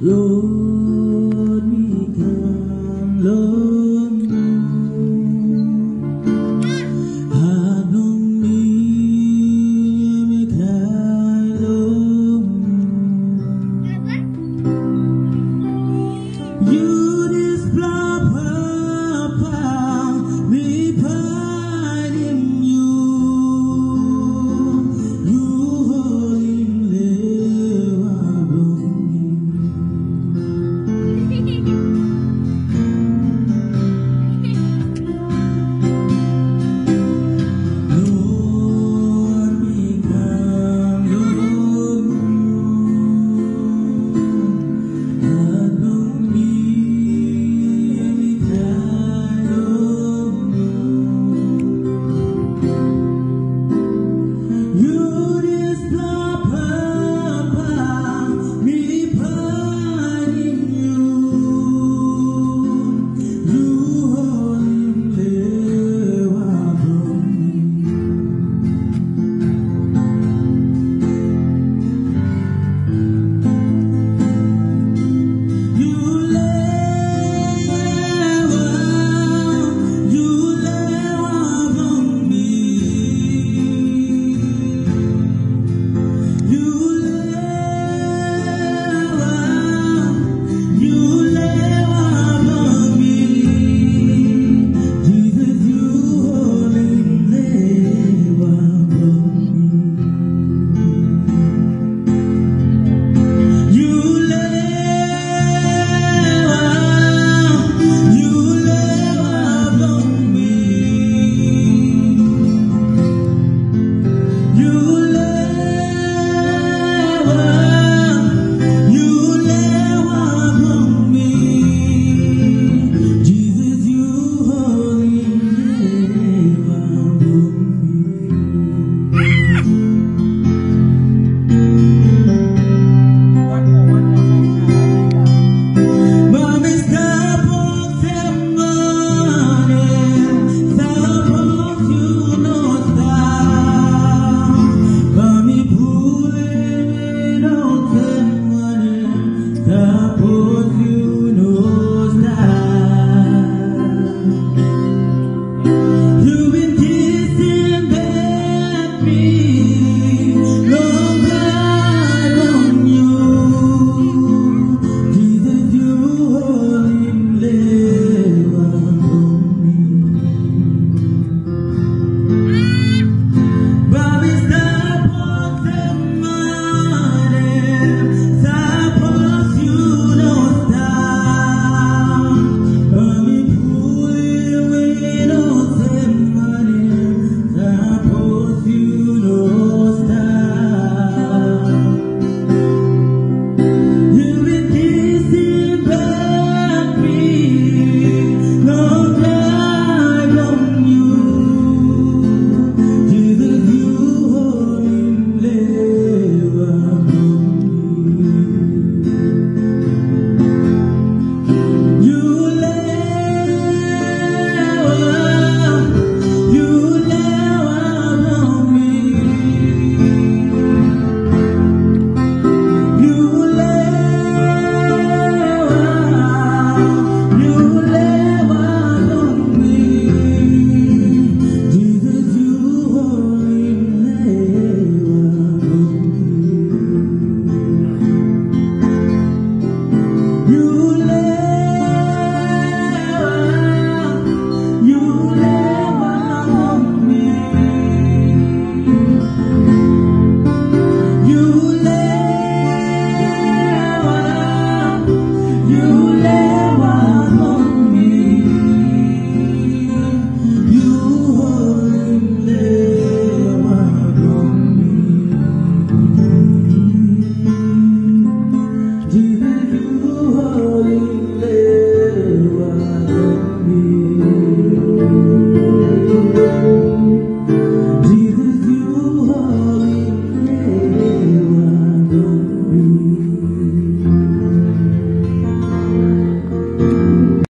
路。Oh.